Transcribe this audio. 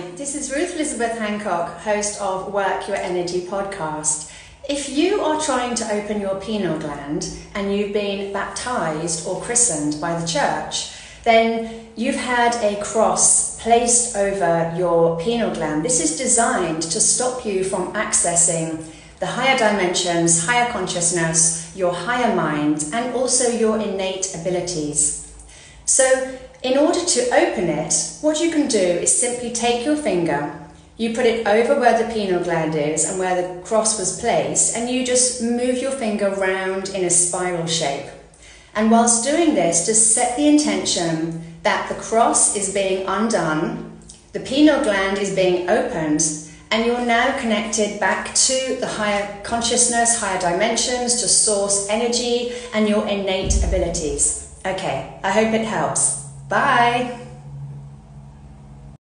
Hi, this is Ruth Elisabeth Hancock, host of Work Your Energy podcast. If you are trying to open your pineal gland and you've been baptized or christened by the church, then you've had a cross placed over your pineal gland. This is designed to stop you from accessing the higher dimensions, higher consciousness, your higher mind, and also your innate abilities. So, in order to open it, what you can do is simply take your finger, you put it over where the pineal gland is and where the cross was placed, and you just move your finger round in a spiral shape. And whilst doing this, just set the intention that the cross is being undone, the pineal gland is being opened, and you're now connected back to the higher consciousness, higher dimensions, to source energy and your innate abilities. Okay, I hope it helps. Bye.